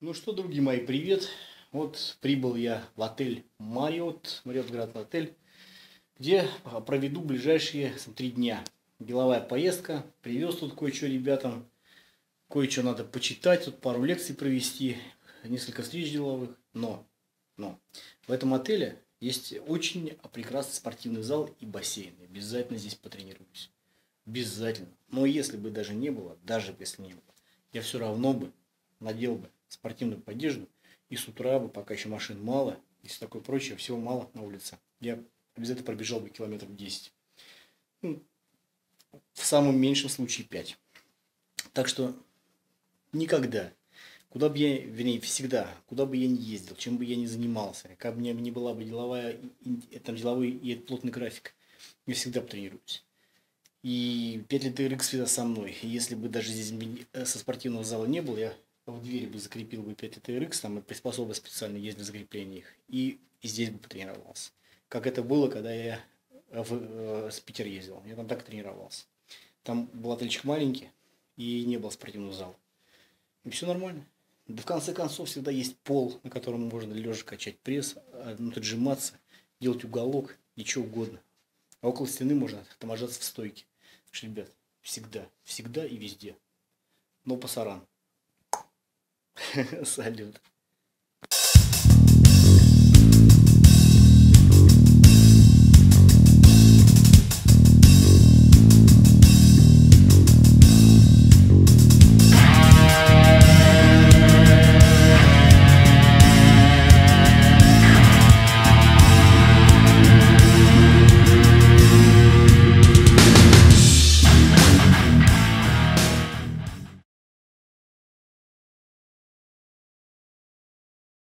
Ну что, другие мои, привет. Вот прибыл я в отель Мариот, Мариот Град отель, где проведу ближайшие три дня. Деловая поездка, привез тут кое-что ребятам, кое-что надо почитать, тут пару лекций провести, несколько встреч деловых. Но, но, в этом отеле есть очень прекрасный спортивный зал и бассейн. Обязательно здесь потренируюсь. Обязательно. Но если бы даже не было, даже если не было, я все равно бы надел бы спортивную одежду, и с утра бы, пока еще машин мало, и все такое прочее, всего мало на улице, я обязательно пробежал бы километров 10. Ну, в самом меньшем случае 5. Так что никогда, куда бы я, вернее, всегда, куда бы я ни ездил, чем бы я ни занимался, как бы у меня ни была бы деловая, там деловой и плотный график, я всегда тренируюсь. И 5 лет всегда со мной. И если бы даже здесь э, со спортивного зала не было, я в двери бы закрепил бы 5 TRX, там и приспособы специально есть для закрепления их, и, и здесь бы потренировался. Как это было, когда я в, э, с Питер ездил. Я там так тренировался. Там был отельчик маленький, и не было спортивного зала. И все нормально. Да в конце концов всегда есть пол, на котором можно лежа качать пресс, а, ну, отжиматься, делать уголок, ничего угодно. А около стены можно таможаться в стойке. Что, ребят, всегда, всегда и везде. Но пасаран. Салют.